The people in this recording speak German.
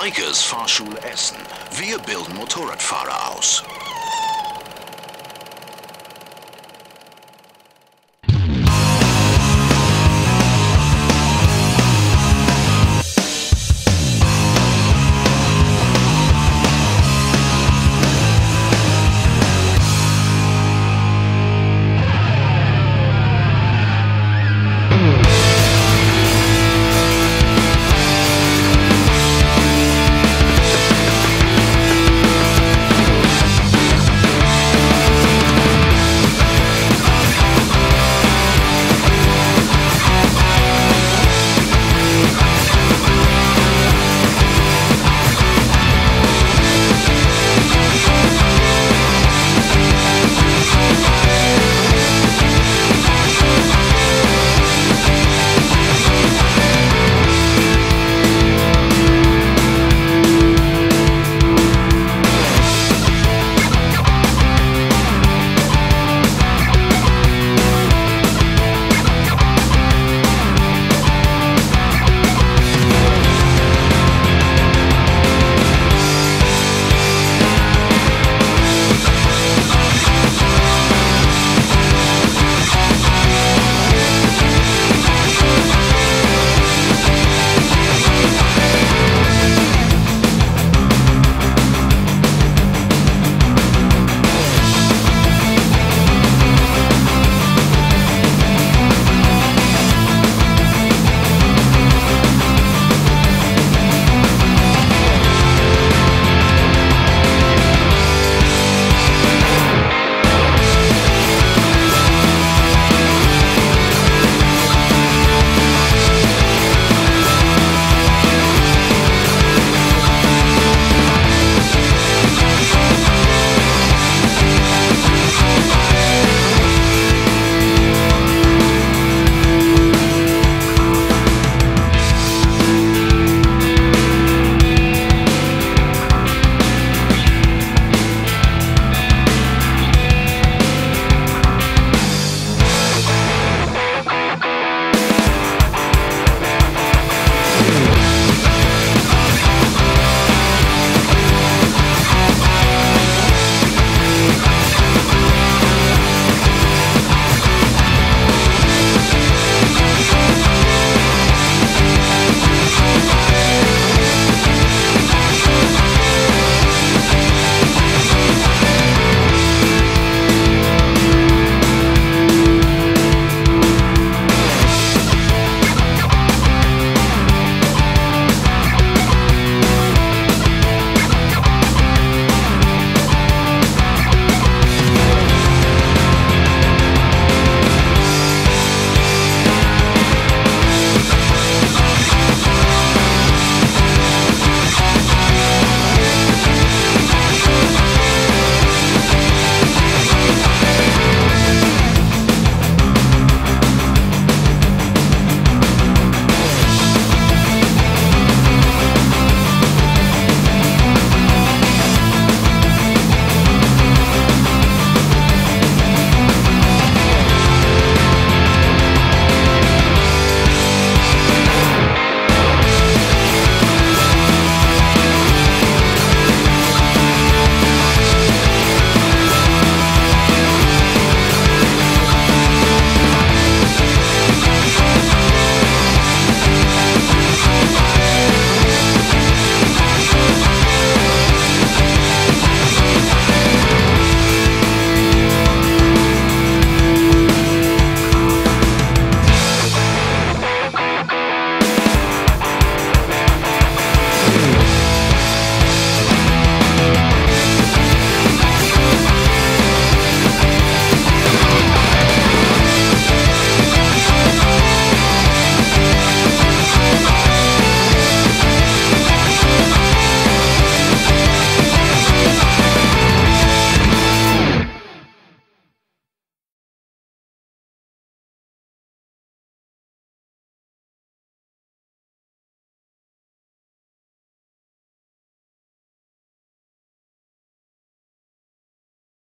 Bikers Fahrschule Essen. Wir bilden Motorradfahrer aus.